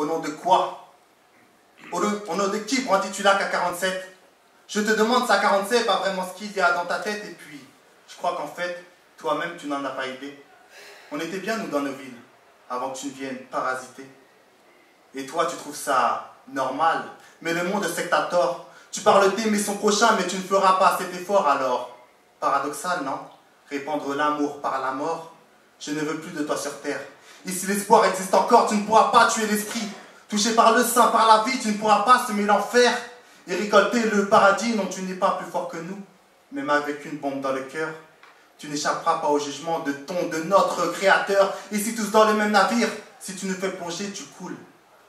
Au nom de quoi? Au nom de qui brandis-tu là qu'à 47 Je te demande ça 47, pas vraiment ce qu'il y a dans ta tête, et puis, je crois qu'en fait, toi-même, tu n'en as pas idée. On était bien, nous, dans nos villes, avant que tu ne viennes parasiter. Et toi, tu trouves ça normal, mais le monde sait que t'as tort. Tu parles d'aimer son prochain, mais tu ne feras pas cet effort alors. Paradoxal, non? Répandre l'amour par la mort Je ne veux plus de toi sur terre. Et si l'espoir existe encore, tu ne pourras pas tuer l'esprit. Touché par le sein, par la vie, tu ne pourras pas semer l'enfer et récolter le paradis dont tu n'es pas plus fort que nous. Même avec une bombe dans le cœur, tu n'échapperas pas au jugement de ton, de notre Créateur. Et si tous dans le même navire, si tu nous fais plonger, tu coules.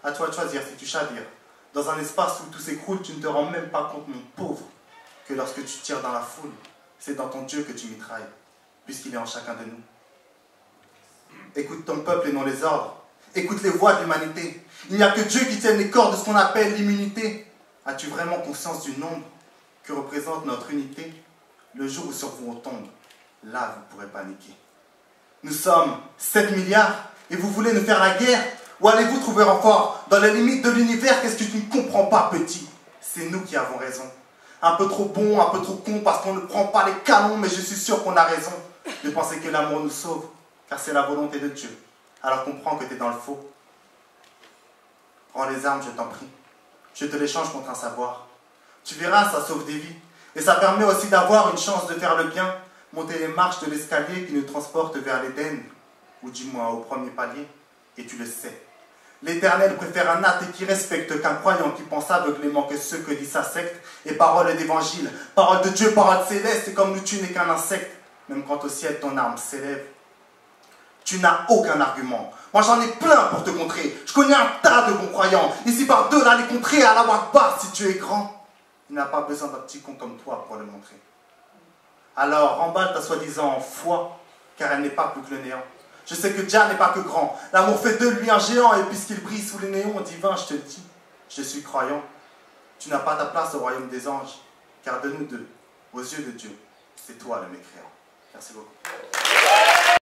À toi de choisir si tu chavires. Dans un espace où tout s'écroule, tu ne te rends même pas compte, mon pauvre, que lorsque tu tires dans la foule, c'est dans ton Dieu que tu mitrailles, puisqu'il est en chacun de nous. Écoute ton peuple et non les ordres. Écoute les voix de l'humanité. Il n'y a que Dieu qui tienne les corps de ce qu'on appelle l'immunité. As-tu vraiment conscience du nombre que représente notre unité? Le jour où sur vous on tombe, là vous pourrez paniquer. Nous sommes 7 milliards et vous voulez nous faire la guerre? Où allez-vous trouver renfort Dans les limites de l'univers, qu'est-ce que tu ne comprends pas, petit? C'est nous qui avons raison. Un peu trop bon, un peu trop con parce qu'on ne prend pas les canons, mais je suis sûr qu'on a raison de penser que l'amour nous sauve car c'est la volonté de Dieu. Alors comprends que tu es dans le faux. Prends les armes, je t'en prie. Je te l'échange contre un savoir. Tu verras, ça sauve des vies. Et ça permet aussi d'avoir une chance de faire le bien, monter les marches de l'escalier qui nous transporte vers l'Éden, ou du moins au premier palier, et tu le sais. L'Éternel préfère un athée qui respecte qu'un croyant qui pense aveuglément que ce que dit sa secte est parole d'évangile, parole de Dieu, parole céleste, et comme nous tu n'es qu'un insecte, même quand au ciel ton arme s'élève, tu n'as aucun argument. Moi, j'en ai plein pour te contrer. Je connais un tas de bons croyants. Ici, par deux, là, les contrer à la pas si tu es grand. Il n'a pas besoin d'un petit con comme toi pour le montrer. Alors, remballe ta soi-disant foi, car elle n'est pas plus que le néant. Je sais que Dieu n'est pas que grand. L'amour fait de lui un géant, et puisqu'il brille sous les néons divins, je te le dis, je suis croyant. Tu n'as pas ta place au royaume des anges, car de nous deux, aux yeux de Dieu, c'est toi le mécréant. Merci beaucoup.